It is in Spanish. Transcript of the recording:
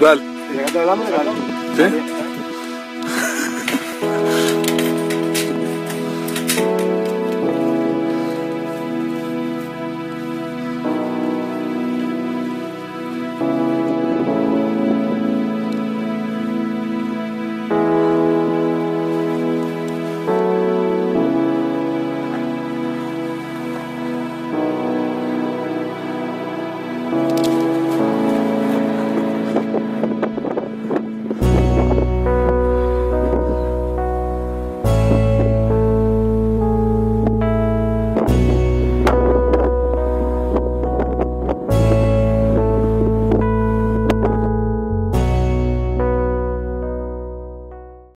Dale. ¿Sí?